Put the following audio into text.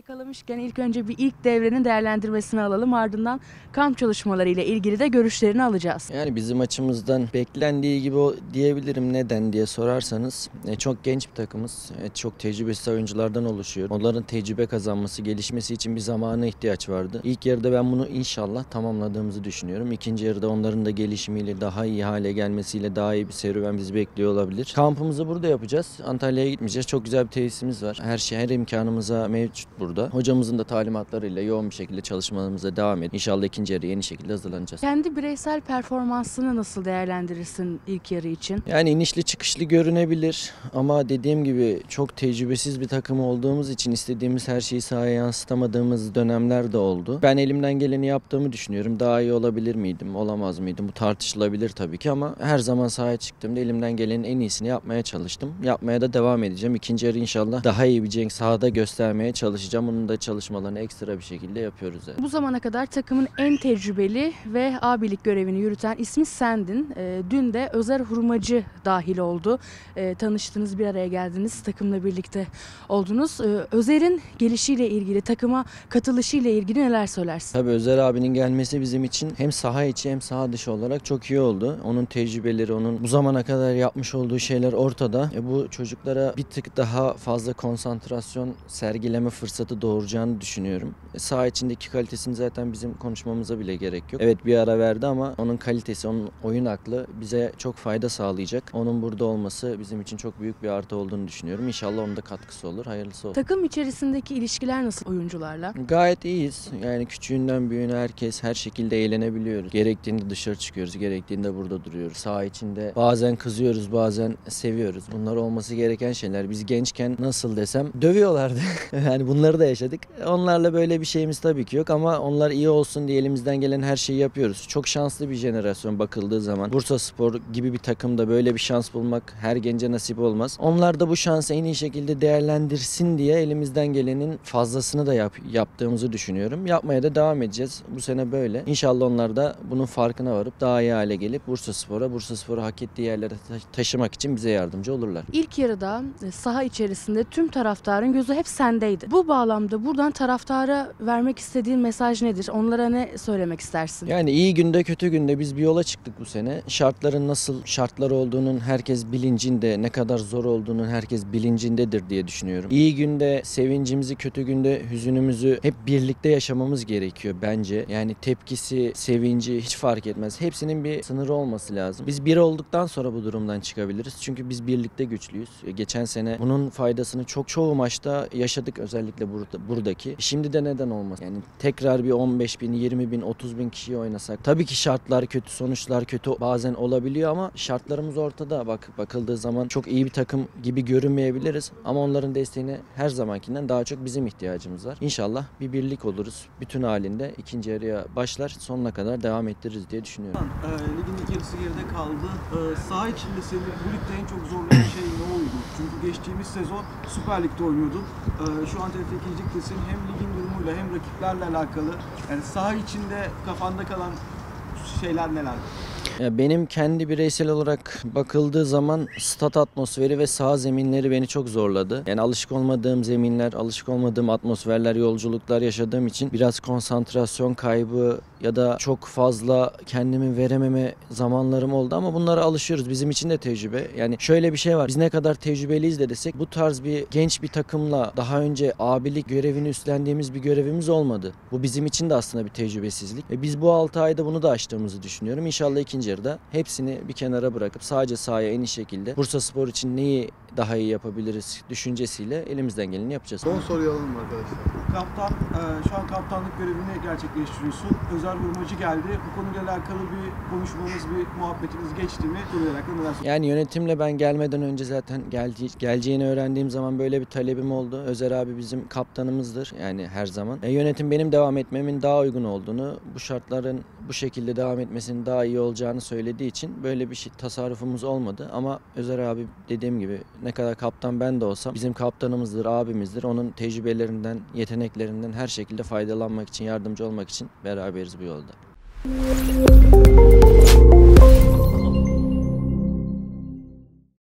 yakalamışken ilk önce bir ilk devrenin değerlendirmesini alalım. Ardından kamp çalışmaları ile ilgili de görüşlerini alacağız. Yani bizim açımızdan beklendiği gibi o diyebilirim neden diye sorarsanız e, çok genç bir takımız. E, çok tecrübesiz oyunculardan oluşuyor. Onların tecrübe kazanması, gelişmesi için bir zamana ihtiyaç vardı. İlk yarıda ben bunu inşallah tamamladığımızı düşünüyorum. İkinci yarıda onların da gelişimiyle daha iyi hale gelmesiyle daha iyi bir serüven bizi bekliyor olabilir. Kampımızı burada yapacağız. Antalya'ya gitmeyeceğiz. Çok güzel bir tesisimiz var. Her şey her imkanımıza mevcut burada. Hocamızın da talimatlarıyla yoğun bir şekilde çalışmalarımıza devam edip inşallah ikinci yarı yeni şekilde hazırlanacağız. Kendi bireysel performansını nasıl değerlendirirsin ilk yarı için? Yani inişli çıkışlı görünebilir ama dediğim gibi çok tecrübesiz bir takım olduğumuz için istediğimiz her şeyi sahaya yansıtamadığımız dönemler de oldu. Ben elimden geleni yaptığımı düşünüyorum. Daha iyi olabilir miydim, olamaz mıydım? Bu tartışılabilir tabii ki ama her zaman sahaya çıktığımda elimden gelenin en iyisini yapmaya çalıştım. Yapmaya da devam edeceğim. İkinci yarı inşallah daha iyi bir Cenk sahada göstermeye çalışacağım. Onun da çalışmalarını ekstra bir şekilde yapıyoruz. Yani. Bu zamana kadar takımın en tecrübeli ve abilik görevini yürüten ismi sendin. Ee, dün de Özer Hurmacı dahil oldu. Ee, tanıştınız, bir araya geldiniz, takımla birlikte oldunuz. Ee, Özer'in gelişiyle ilgili, takıma katılışıyla ilgili neler söylersin? Tabii Özer abinin gelmesi bizim için hem saha içi hem saha dışı olarak çok iyi oldu. Onun tecrübeleri, onun bu zamana kadar yapmış olduğu şeyler ortada. E bu çocuklara bir tık daha fazla konsantrasyon sergileme fırsatı doğuracağını düşünüyorum. E saha içindeki kalitesini zaten bizim konuşmamıza bile gerek yok. Evet bir ara verdi ama onun kalitesi, onun oyun aklı bize çok fayda sağlayacak. Onun burada olması bizim için çok büyük bir artı olduğunu düşünüyorum. İnşallah onun da katkısı olur. Hayırlısı olsun. Takım içerisindeki ilişkiler nasıl oyuncularla? Gayet iyiyiz. Yani küçüğünden büyüğüne herkes her şekilde eğlenebiliyoruz. Gerektiğinde dışarı çıkıyoruz, gerektiğinde burada duruyoruz. Saha içinde bazen kızıyoruz, bazen seviyoruz. Bunlar olması gereken şeyler. Biz gençken nasıl desem dövüyorlardı. yani bunları da yaşadık. Onlarla böyle bir şeyimiz tabii ki yok ama onlar iyi olsun diye elimizden gelen her şeyi yapıyoruz. Çok şanslı bir jenerasyon bakıldığı zaman. Bursa Spor gibi bir takımda böyle bir şans bulmak her gence nasip olmaz. Onlar da bu şansı en iyi şekilde değerlendirsin diye elimizden gelenin fazlasını da yap, yaptığımızı düşünüyorum. Yapmaya da devam edeceğiz. Bu sene böyle. İnşallah onlar da bunun farkına varıp daha iyi hale gelip Bursa Spor'a, Bursa Spor'u hak ettiği yerlere ta- taşımak için bize yardımcı olurlar. İlk yarıda e, saha içerisinde tüm taraftarın gözü hep sendeydi. Bu bağlamda buradan taraftara vermek istediğin mesaj nedir? Onlara ne söylemek istersin? Yani iyi günde kötü günde biz bir yola çıktık bu sene. Şartların nasıl şartlar olduğunun herkes bilincinde, ne kadar zor olduğunun herkes bilincindedir diye düşünüyorum. İyi günde sevincimizi, kötü günde hüzünümüzü hep birlikte yaşamamız gerekiyor bence. Yani tepkisi, sevinci hiç fark etmez. Hepsinin bir sınırı olması lazım. Biz bir olduktan sonra bu durumdan çıkabiliriz. Çünkü biz birlikte güçlüyüz. Geçen sene bunun faydasını çok çoğu maçta yaşadık özellikle burada, buradaki. Şimdi de neden olmaz? Yani tekrar bir 15 bin, 20 bin, 30 bin kişiyi oynasak. Tabii ki şartlar kötü, sonuçlar kötü bazen olabiliyor ama şartlarımız ortada. Bak bakıldığı zaman çok iyi bir takım gibi görünmeyebiliriz ama onların desteğine her zamankinden daha çok bizim ihtiyacımız var. İnşallah bir birlik oluruz. Bütün halinde ikinci yarıya başlar sonuna kadar devam ettiririz diye düşünüyorum. E, ligin ilk yarısı geride kaldı. E, saha içinde seni bu ligde en çok zorlayan şey ne oldu? Çünkü geçtiğimiz sezon Süper Lig'de oynuyordun. E, şu an TFF 2. Lig'desin. Hem ligin durumuyla hem rakiplerle alakalı. Yani saha içinde kafanda kalan şeyler neler? Ya benim kendi bireysel olarak bakıldığı zaman stat atmosferi ve saha zeminleri beni çok zorladı. Yani alışık olmadığım zeminler, alışık olmadığım atmosferler, yolculuklar yaşadığım için biraz konsantrasyon kaybı ya da çok fazla kendimi verememe zamanlarım oldu ama bunlara alışıyoruz. Bizim için de tecrübe. Yani şöyle bir şey var. Biz ne kadar tecrübeliyiz de desek bu tarz bir genç bir takımla daha önce abilik görevini üstlendiğimiz bir görevimiz olmadı. Bu bizim için de aslında bir tecrübesizlik. Ve biz bu 6 ayda bunu da aştığımızı düşünüyorum. İnşallah ikinci yarıda hepsini bir kenara bırakıp sadece sahaya en iyi şekilde Bursa Spor için neyi daha iyi yapabiliriz düşüncesiyle elimizden geleni yapacağız. Son soruyu alalım arkadaşlar. Kaptan, e, şu an kaptanlık görevini gerçekleştiriyorsun. Özel Vurmacı geldi. Bu konuyla alakalı bir konuşmamız, bir muhabbetimiz geçti mi? Konuyla alakalı neler? Yani yönetimle ben gelmeden önce zaten geldi, geleceğini öğrendiğim zaman böyle bir talebim oldu. Özer abi bizim kaptanımızdır yani her zaman. E, yönetim benim devam etmemin daha uygun olduğunu, bu şartların bu şekilde devam etmesinin daha iyi olacağını söylediği için böyle bir şey tasarrufumuz olmadı. Ama Özer abi dediğim gibi ne kadar kaptan ben de olsam bizim kaptanımızdır, abimizdir. Onun tecrübelerinden, yeteneklerinden her şekilde faydalanmak için, yardımcı olmak için beraberiz bu yolda.